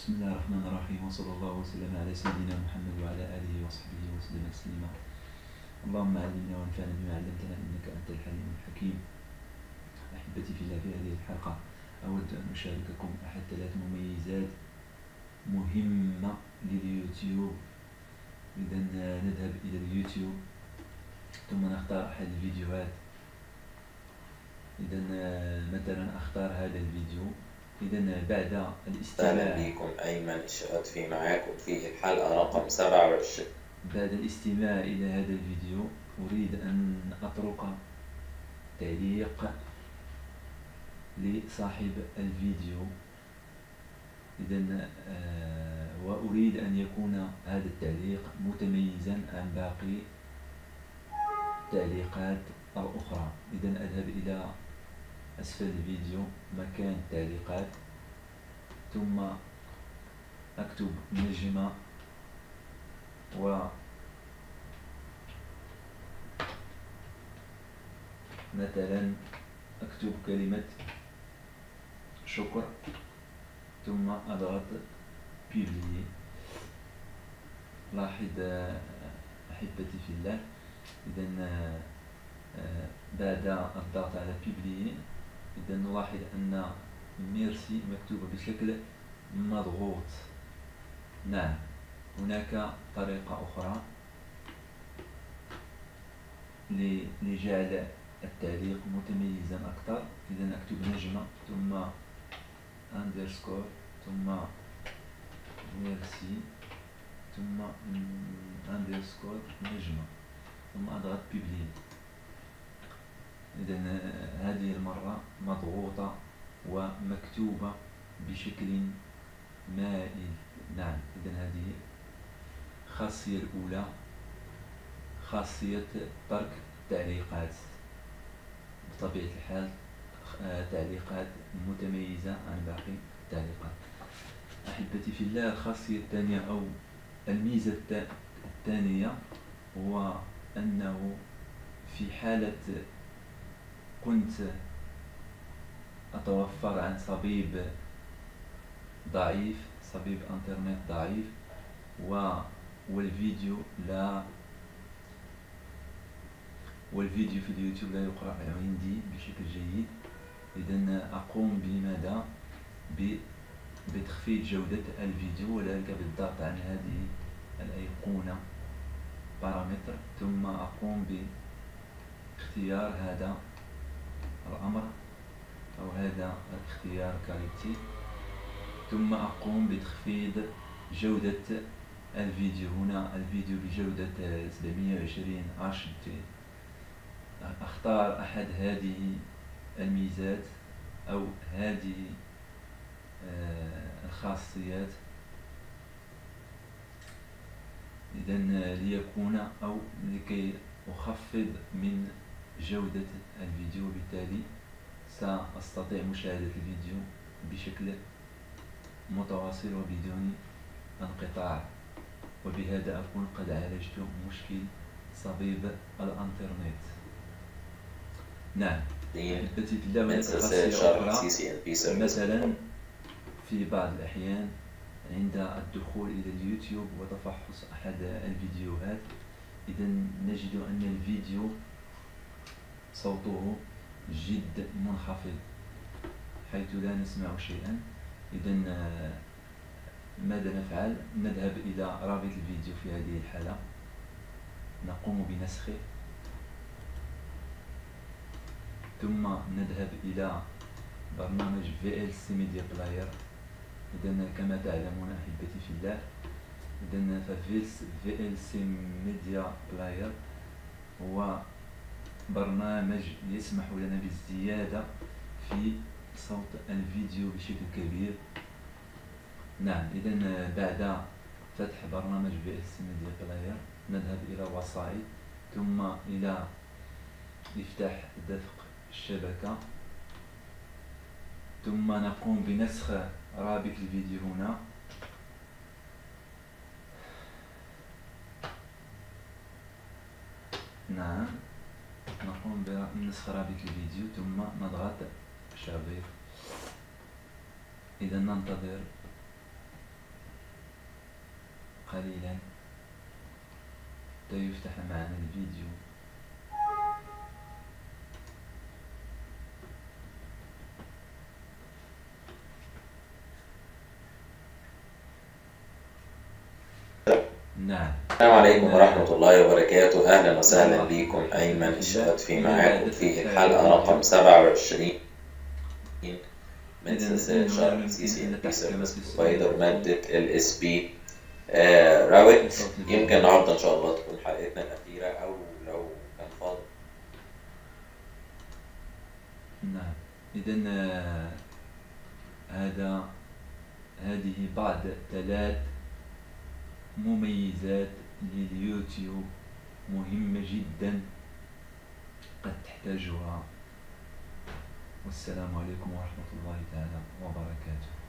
بسم الله الرحمن الرحيم وصلى الله وسلم على سيدنا محمد وعلى آله وصحبه وسلم تسليما اللهم علمنا وانفعنا بما علمتنا إنك أنت الحليم الحكيم أحبتي في الله في هذه الحلقة أود أن أشارككم أحد ثلاث مميزات مهمة لليوتيوب إذا نذهب إلى اليوتيوب ثم نختار أحد الفيديوهات إذا مثلا أختار هذا الفيديو إذا بعد الاستماع أهلا بكم أيمن في معاكم في الحلقة رقم 27 بعد الاستماع إلى هذا الفيديو أريد أن أترك تعليق لصاحب الفيديو. إذا آه، وأريد أن يكون هذا التعليق متميزا عن باقي التعليقات الأخرى إذا أذهب إلى أسفل الفيديو مكان التعليقات ثم أكتب نجمة و مثلا أكتب كلمة شكر ثم أضغط بيبلي لاحظ أحبتي في الله إذا آه، بعد الضغط على بيبلي إذا نلاحظ أن ميرسي مكتوبة بشكل مضغوط. نعم هناك طريقة أخرى لجعل التعليق متميزا أكثر. إذا أكتب نجمة ثم أندرسكور ثم ميرسي ثم أندرسكور نجمة ثم أضغط بيبلي إذا المرة مضغوطة ومكتوبة بشكل مائل. نعم إذا هذه الخاصية الأولى خاصية ترك التعليقات. بطبيعة الحال تعليقات متميزة عن باقي التعليقات. أحبتي في الله الخاصية الثانية أو الميزة الثانية هو أنه في حالة كنت أتوفر عن صبيب ضعيف صبيب إنترنت ضعيف و والفيديو لا والفيديو في اليوتيوب لا يقرأ عندي بشكل جيد. إذا أقوم بماذا؟ بتخفيض جودة الفيديو وذلك بالضغط عن هذه الأيقونة paramètres. ثم أقوم باختيار هذا الأمر. أو هذا الاختيار qualité ثم أقوم بتخفيض جودة الفيديو هنا الفيديو بجودة 720 اتش أختار أحد هذه الميزات أو هذه آه، الخاصيات. إذا ليكون أو لكي أخفض من جودة الفيديو وبالتالي سأستطيع مشاهدة الفيديو بشكل متواصل وبدون انقطاع وبهذا أكون قد عالجت مشكل صبيب الإنترنت. نعم أحبتي في الله هناك خاصية أخرى مثلا في بعض الأحيان عند الدخول إلى اليوتيوب وتفحص أحد الفيديوهات. إذا نجد أن الفيديو صوته جد منخفض حيث لا نسمع شيئا. إذا آه، ماذا نفعل؟ نذهب إلى رابط الفيديو في هذه الحالة. نقوم بنسخه ثم نذهب إلى برنامج VLC Media Player. إذا كما تعلمون أحبتي في الله إذا VLC Media Player هو برنامج يسمح لنا بالزيادة في صوت الفيديو بشكل كبير. نعم إذا بعد فتح برنامج VLC Media Player نذهب إلى وسائط ثم إلى افتح دفق الشبكة. ثم نقوم بنسخ رابط الفيديو هنا. نعم. نقوم بنسخ رابط الفيديو ثم نضغط شابير إذا ننتظر قليلا. حتى يفتح معنا الفيديو. نعم. السلام عليكم ورحمة الله وبركاته. أهلا وسهلا بكم أيمن الشهادفي معاكم في الحلقة رقم 27 من سلسلة شرح CCNP Service Provider مادة ال SPROUTE يمكن النهاردة إن شاء الله تكون حلقتنا الأخيرة أو لو كان فاضي. نعم. إذا هذا هذه بعض ثلاث مميزات لليوتيوب مهمة جدا قد تحتاجها. والسلام عليكم ورحمة الله تعالى وبركاته.